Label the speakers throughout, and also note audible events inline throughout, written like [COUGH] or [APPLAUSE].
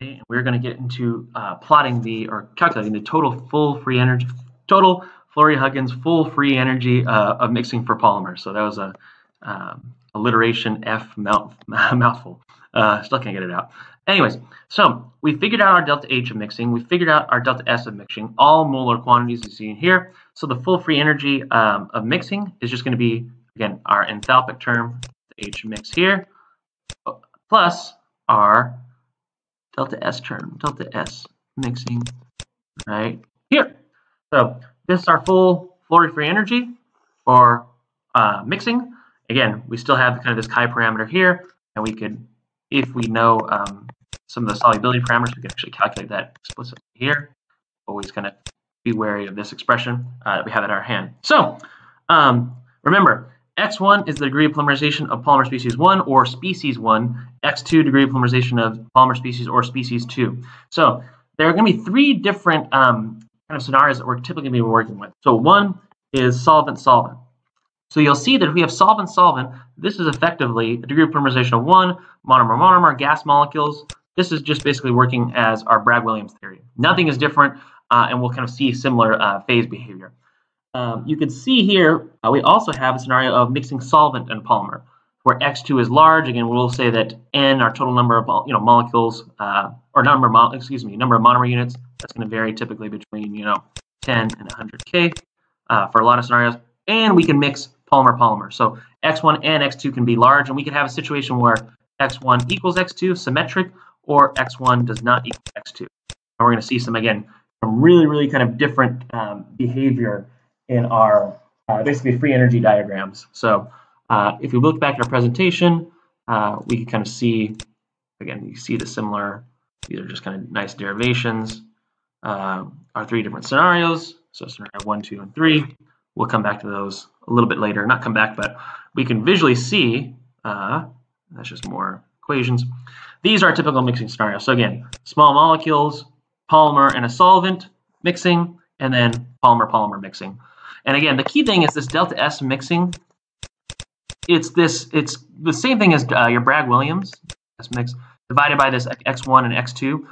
Speaker 1: Okay, we're going to get into uh, plotting the or calculating the total full free energy, total Flory-Huggins full free energy uh, of mixing for polymers. So that was a um, alliteration F mouth, [LAUGHS] mouthful. Uh, still can't get it out. Anyways, so we figured out our delta H of mixing. We figured out our delta S of mixing, all molar quantities you see in here. So the full free energy um, of mixing is just going to be, again, our enthalpic term, the H mix here, plus our delta S term, delta S mixing right here. So this is our full Flory free energy for uh, mixing. Again, we still have kind of this chi parameter here, and we could, if we know um, some of the solubility parameters, we can actually calculate that explicitly here. Always kind of be wary of this expression uh, that we have at our hand. So um, remember, X1 is the degree of polymerization of polymer species 1 or species 1. X2 degree of polymerization of polymer species or species 2. So there are going to be three different um, kind of scenarios that we're typically going to be working with. So one is solvent-solvent. So you'll see that if we have solvent-solvent, this is effectively a degree of polymerization of 1, monomer-monomer, gas molecules. This is just basically working as our Bragg-Williams theory. Nothing is different, uh, and we'll kind of see similar uh, phase behavior. Um, you can see here, uh, we also have a scenario of mixing solvent and polymer, where X2 is large. Again, we'll say that N, our total number of you know molecules, uh, or number of excuse me, number of monomer units, that's going to vary typically between you know 10 and 100 K uh, for a lot of scenarios. And we can mix polymer-polymer. So X1 and X2 can be large, and we can have a situation where X1 equals X2, symmetric, or X1 does not equal X2. And we're going to see some, again, some really, really kind of different um, behavior in our uh, basically free energy diagrams. So uh, if we look back at our presentation, uh, we can kind of see, again, you see the similar, these are just kind of nice derivations, uh, our three different scenarios. So scenario one, two, and three. We'll come back to those a little bit later. Not come back, but we can visually see, uh, that's just more equations. These are typical mixing scenarios. So again, small molecules, polymer and a solvent mixing, and then polymer-polymer mixing. And again, the key thing is this delta S mixing. It's this. It's the same thing as uh, your Bragg-Williams S mix divided by this X1 and X2.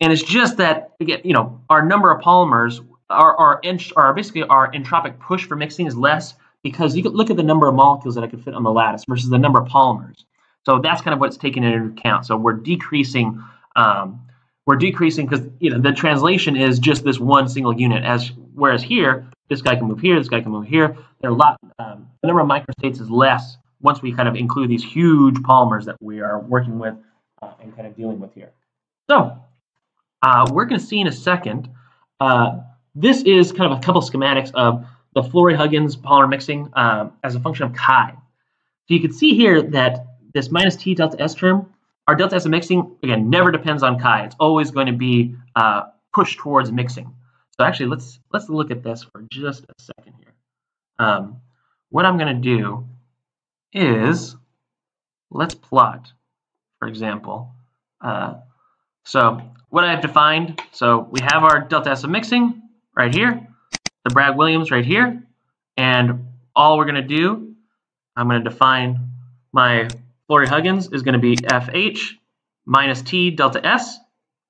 Speaker 1: And it's just that again, you know, our number of polymers, our our, our basically our entropic push for mixing is less because you can look at the number of molecules that I could fit on the lattice versus the number of polymers. So that's kind of what's taken into account. So we're decreasing. Um, we're decreasing because you know the translation is just this one single unit. As whereas here this guy can move here. This guy can move here. There are a lot. Um, the number of microstates is less once we kind of include these huge polymers that we are working with uh, and kind of dealing with here. So uh, we're going to see in a second. Uh, this is kind of a couple schematics of the Flory-Huggins polymer mixing um, as a function of chi. So you can see here that this minus t delta s term, our delta s mixing, again, never depends on chi. It's always going to be uh, pushed towards mixing. So actually, let's let's look at this for just a second here. Um, what I'm going to do is let's plot, for example. Uh, so what I have defined, so we have our delta S of mixing right here, the Bragg-Williams right here, and all we're going to do, I'm going to define my Flory-Huggins is going to be FH minus T delta S.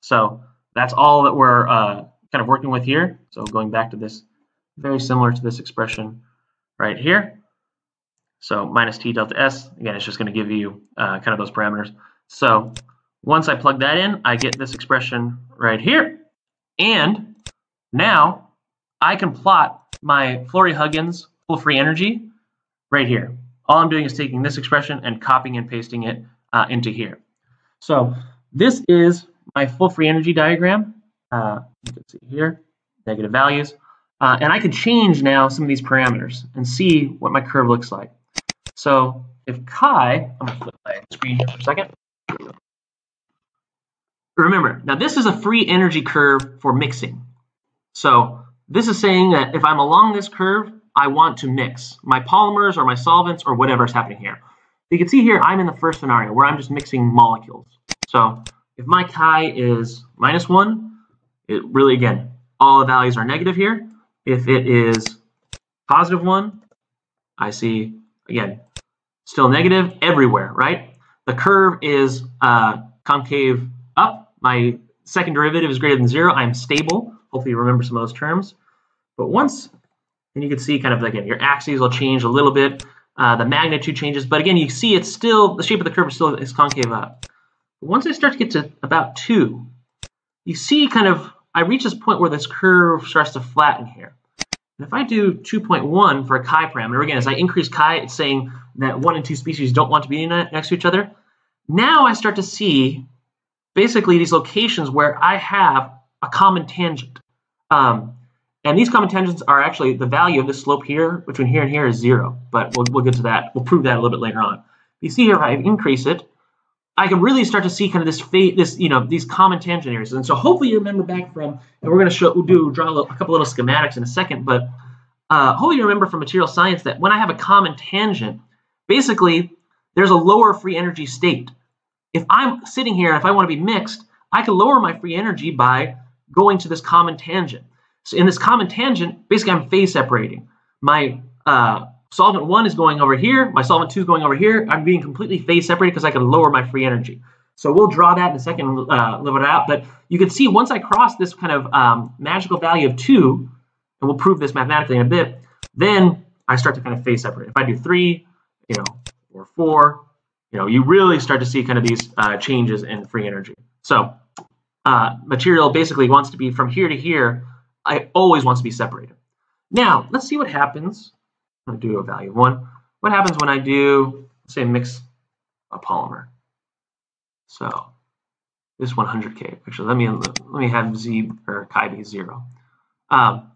Speaker 1: So that's all that we're uh, kind of working with here. So going back to this, very similar to this expression right here. So minus t delta s, again, it's just going to give you uh, kind of those parameters. So once I plug that in, I get this expression right here. And now I can plot my Flory-Huggins full free energy right here. All I'm doing is taking this expression and copying and pasting it uh, into here. So this is my full free energy diagram. Uh, you can see here, negative values. Uh, and I could change now some of these parameters and see what my curve looks like. So if chi, I'm going to flip my screen here for a second. Remember, now this is a free energy curve for mixing. So this is saying that if I'm along this curve, I want to mix my polymers or my solvents or whatever's happening here. You can see here, I'm in the first scenario where I'm just mixing molecules. So if my chi is minus one, it really, again, all the values are negative here. If it is positive 1, I see, again, still negative everywhere, right? The curve is uh, concave up my second derivative is greater than zero, I'm stable. Hopefully you remember some of those terms. But once, and you can see kind of, again, your axes will change a little bit. Uh, the magnitude changes, but again, you see it's still, the shape of the curve is still is concave up. Once I start to get to about two, you see kind of, I reach this point where this curve starts to flatten here. And if I do 2.1 for a chi parameter, again, as I increase chi, it's saying that one and two species don't want to be next to each other. Now I start to see basically these locations where I have a common tangent. Um, and these common tangents are actually the value of this slope here between here and here is zero. But we'll, we'll get to that. We'll prove that a little bit later on. You see here, if I increase it, I can really start to see kind of this fate, this you know, these common tangent areas. And so hopefully you remember back from, and we're going to show, we'll do draw a, couple little schematics in a second, but uh, hopefully you remember from material science that when I have a common tangent, basically there's a lower free energy state. If I'm sitting here, if I want to be mixed, I can lower my free energy by going to this common tangent. So in this common tangent, basically I'm phase separating. My uh, solvent one is going over here, my solvent two is going over here. I'm being completely phase separated because I can lower my free energy. So we'll draw that in a second, uh, it out. But you can see once I cross this kind of um, magical value of two, and we'll prove this mathematically in a bit, then I start to kind of phase separate. If I do three, you know, or four, you know, you really start to see kind of these uh, changes in free energy. So uh, material basically wants to be from here to here, I always wants to be separated. Now, let's see what happens I do a value of 1. What happens when I do, say, mix a polymer? So this 100K. Actually, let me let me have Z or chi be 0. Um,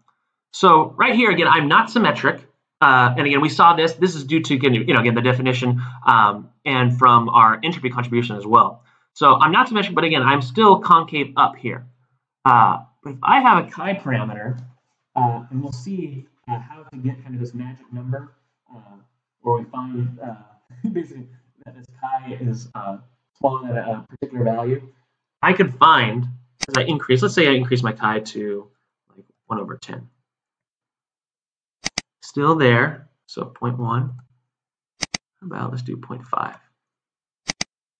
Speaker 1: so right here, again, I'm not symmetric. Uh, and again, we saw this. This is due to, you know, again, the definition um, and from our entropy contribution as well. So I'm not symmetric, but again, I'm still concave up here. Uh, if I have a chi parameter, uh, and we'll see uh, how to get kind of this magic number uh, where we find uh, [LAUGHS] basically that this chi is uh, smaller than a particular value, I could find as I increase, let's say I increase my chi to like 1 over 10. Still there, so 0.1. About let's do 0.5.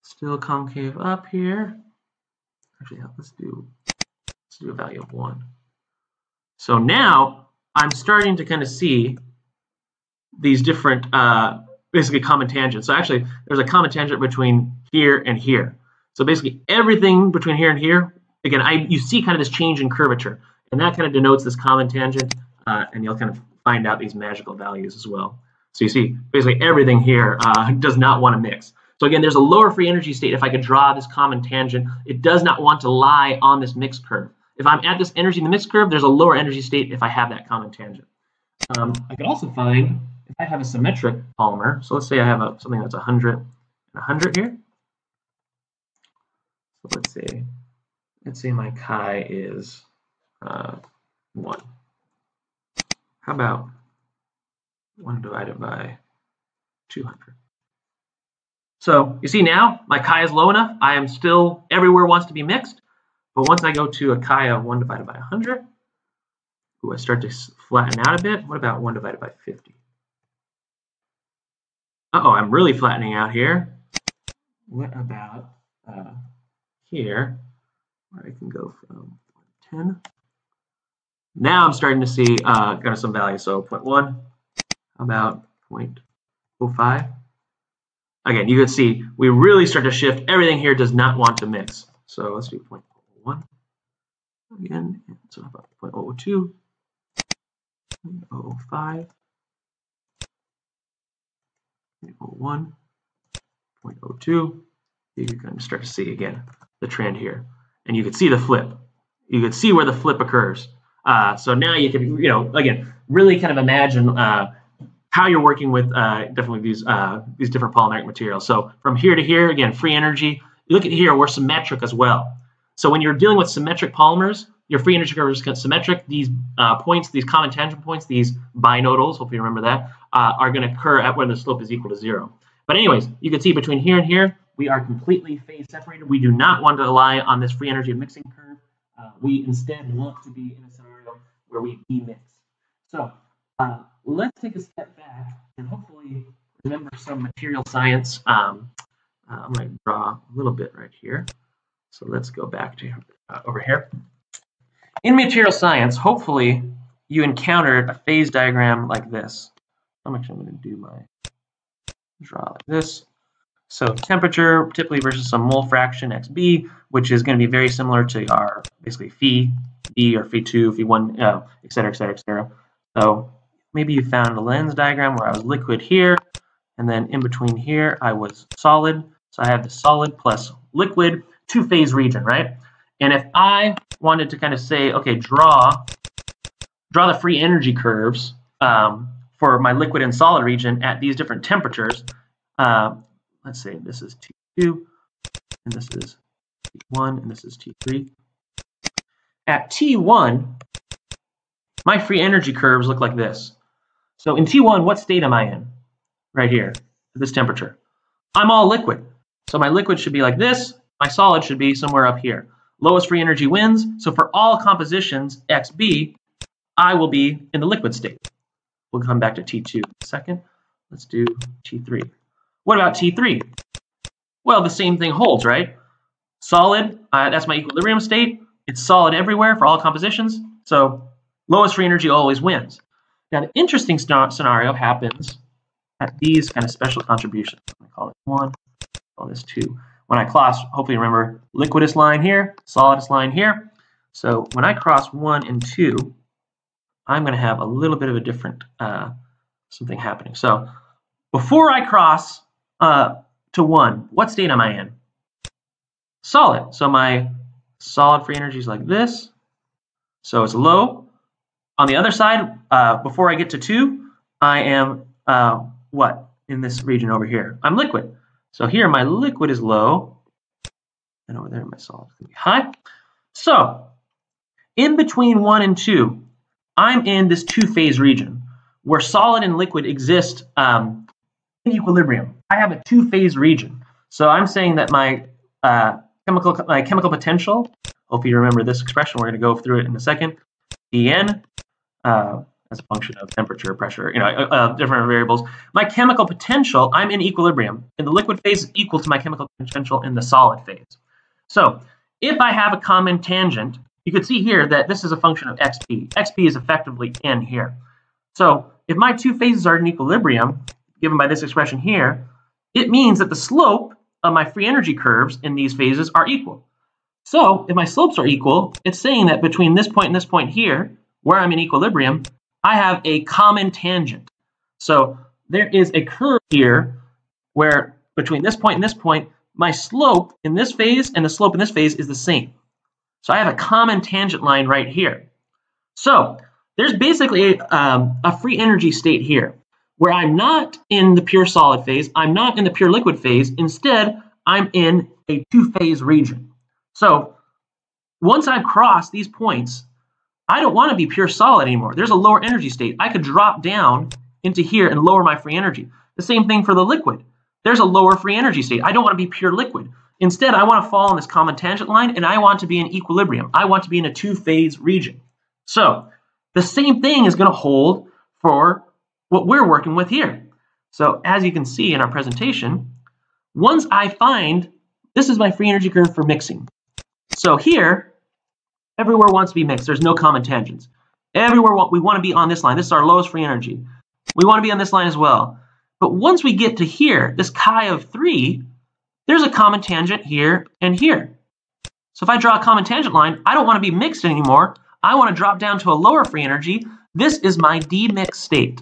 Speaker 1: Still concave up here. Actually, let's do let's do a value of 1. So now I'm starting to kind of see these different, uh, basically common tangents. So actually, there's a common tangent between here and here. So basically, everything between here and here, again, I you see kind of this change in curvature, and that kind of denotes this common tangent, uh, and you'll kind of find out these magical values as well. So you see, basically everything here uh, [LAUGHS] does not want to mix. So again, there's a lower free energy state. If I could draw this common tangent, it does not want to lie on this mixed curve. If I'm at this energy in the mixed curve, there's a lower energy state if I have that common tangent. Um, I could also find if I have a symmetric polymer, so let's say I have a, something that's 100 and 100 here. So let's say, let's say my chi is uh, 1. How about 1 divided by 200? So you see now, my chi is low enough. I am still, everywhere wants to be mixed. But once I go to a chi of 1 divided by 100, ooh, I start to flatten out a bit. What about 1 divided by 50? Uh-oh, I'm really flattening out here. What about uh, here, where I can go from 10? Now I'm starting to see uh, kind of some values. So 0.1, about 0.05. Again, you can see we really start to shift. Everything here does not want to mix. So let's do 0.1 one again. So about 0.002, 0.005, 0.01, 0.02. You're going to start to see again the trend here, and you can see the flip. You can see where the flip occurs. Uh, so now you can, you know, again, really kind of imagine uh, how you're working with uh, definitely these uh, these different polymeric materials. So from here to here, again, free energy. You look at here, we're symmetric as well. So when you're dealing with symmetric polymers, your free energy curve is symmetric. These uh, points, these common tangent points, these binodals, hopefully you remember that, uh, are going to occur at when the slope is equal to zero. But anyways, you can see between here and here, we are completely phase separated. We do not want to rely on this free energy mixing curve. Uh, we instead want to be in a scenario where we demix. So uh, let's take a step back and hopefully remember some material science. Um, uh, I'm going to draw a little bit right here. So let's go back to uh, over here. In material science, hopefully you encountered a phase diagram like this. I'm actually going to do my draw like this. So temperature typically versus some mole fraction XB, which is going to be very similar to our basically phi B or phi 2, phi 1, uh, et cetera, et cetera, et cetera. So maybe you found a lens diagram where I was liquid here, and then in between here I was solid. So I have the solid plus liquid two phase region, right? And if I wanted to kind of say, okay, draw draw the free energy curves um, for my liquid and solid region at these different temperatures, uh, let's say this is T2, and this is T1, and this is T3. At T1, my free energy curves look like this. So in T1, what state am I in? Right here, at this temperature. I'm all liquid. So my liquid should be like this. My solid should be somewhere up here. Lowest free energy wins. So for all compositions, XB, I will be in the liquid state. We'll come back to T2 in a second. Let's do T3. What about T3? Well, the same thing holds, right? Solid, uh, that's my equilibrium state. It's solid everywhere for all compositions. So lowest free energy always wins. Now, the interesting scenario happens at these kind of special contributions. To call it one, call this two. When I cross, hopefully remember, liquidus line here, solidus line here. So when I cross one and two, I'm going to have a little bit of a different uh, something happening. So before I cross uh, to 1, what state am I in? Solid. So my solid free energy is like this. So it's low. On the other side, uh, before I get to 2, I am uh, what in this region over here? I'm liquid. So here my liquid is low, and over there my solid is going to be high. So in between 1 and 2, I'm in this two-phase region where solid and liquid exist um, in equilibrium. I have a two-phase region. So I'm saying that my uh, chemical my chemical potential, hope you remember this expression, we're going to go through it in a second, Dn, uh, as a function of temperature, pressure, you know, uh, uh, different variables. My chemical potential, I'm in equilibrium. In the liquid phase is equal to my chemical potential in the solid phase. So if I have a common tangent, you can see here that this is a function of xp. xp is effectively n here. So if my two phases are in equilibrium, given by this expression here, it means that the slope of my free energy curves in these phases are equal. So if my slopes are equal, it's saying that between this point and this point here, where I'm in equilibrium, I have a common tangent. So there is a curve here where between this point and this point, my slope in this phase and the slope in this phase is the same. So I have a common tangent line right here. So there's basically a, um, a free energy state here where I'm not in the pure solid phase, I'm not in the pure liquid phase, instead I'm in a two-phase region. So once I've crossed these points, I don't want to be pure solid anymore. There's a lower energy state. I could drop down into here and lower my free energy. The same thing for the liquid. There's a lower free energy state. I don't want to be pure liquid. Instead, I want to fall on this common tangent line and I want to be in equilibrium. I want to be in a two-phase region. So the same thing is going to hold for what we're working with here. So as you can see in our presentation, once I find, this is my free energy curve for mixing. So here, everywhere wants to be mixed. There's no common tangents. Everywhere we want to be on this line. This is our lowest free energy. We want to be on this line as well. But once we get to here, this chi of 3, there's a common tangent here and here. So if I draw a common tangent line, I don't want to be mixed anymore. I want to drop down to a lower free energy. This is my demixed state.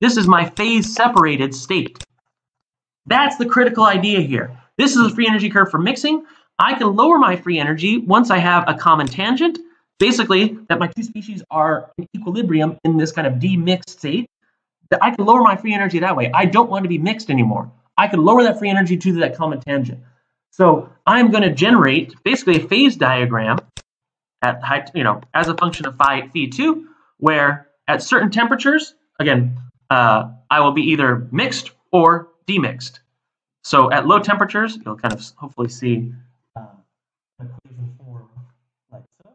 Speaker 1: This is my phase separated state. That's the critical idea here. This is a free energy curve for mixing. I can lower my free energy once I have a common tangent, basically that my two species are in equilibrium in this kind of demixed state, that I can lower my free energy that way. I don't want to be mixed anymore. I can lower that free energy to that common tangent. So I'm going to generate basically a phase diagram at high, you know, as a function of phi phi 2, where at certain temperatures, again, uh, I will be either mixed or demixed. So at low temperatures, you'll kind of hopefully see equation form like so.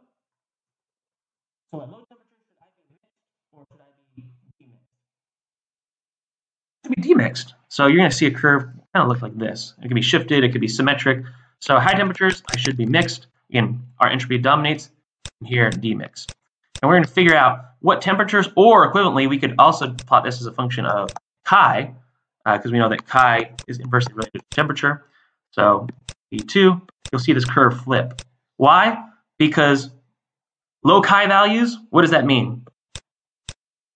Speaker 1: So at low temperatures, should I be mixed or should I be demixed? To be demixed. So you're going to see a curve kind of look like this. It can be shifted, it could be symmetric. So high temperatures, I should be mixed. Again, our entropy dominates, and here demixed. And we're going to figure out what temperatures, or equivalently, we could also plot this as a function of chi, because uh, we know that chi is inversely related to temperature. So E2, you'll see this curve flip. Why? Because low chi values, what does that mean?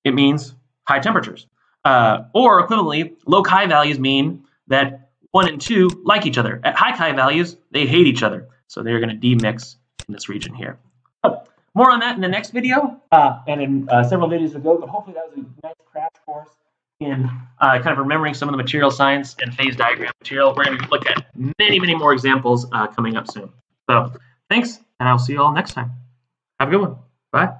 Speaker 1: It means high temperatures. Uh, or equivalently, low chi values mean that 1 and 2 like each other. At high chi values, they hate each other. So they're going to demix in this region here. So, more on that in the next video uh, and in uh, several videos ago, but hopefully that was a nice crash course in uh, kind of remembering some of the material science and phase diagram material. We're going to look at many, many more examples uh, coming up soon. So thanks, and I'll see you all next time. Have a good one. Bye.